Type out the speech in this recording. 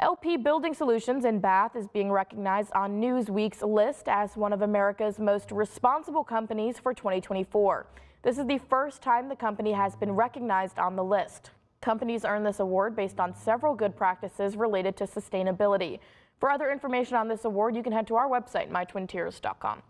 LP Building Solutions in Bath is being recognized on Newsweek's list as one of America's most responsible companies for 2024. This is the first time the company has been recognized on the list. Companies earn this award based on several good practices related to sustainability. For other information on this award, you can head to our website, mytwintiers.com.